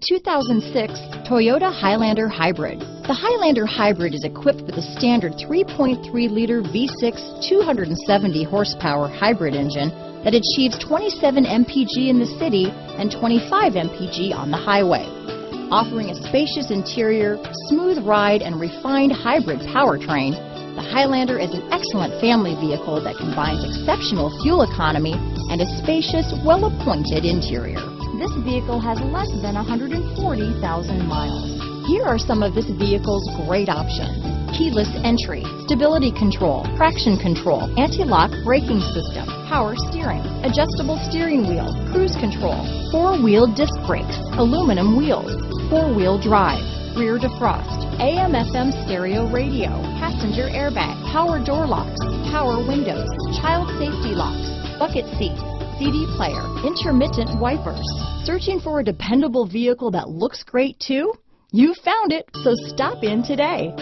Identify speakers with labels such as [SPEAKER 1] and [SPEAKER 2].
[SPEAKER 1] 2006 Toyota Highlander Hybrid. The Highlander Hybrid is equipped with a standard 3.3-liter V6 270 horsepower hybrid engine that achieves 27 mpg in the city and 25 mpg on the highway. Offering a spacious interior, smooth ride, and refined hybrid powertrain, the Highlander is an excellent family vehicle that combines exceptional fuel economy and a spacious, well-appointed interior. This vehicle has less than 140,000 miles. Here are some of this vehicle's great options. Keyless entry, stability control, traction control, anti-lock braking system, power steering, adjustable steering wheel, cruise control, four-wheel disc brakes, aluminum wheels, four-wheel drive, rear defrost, AM FM stereo radio, passenger airbag, power door locks, power windows, child safety locks, bucket seats, CD player, intermittent wipers. Searching for a dependable vehicle that looks great too? You found it, so stop in today.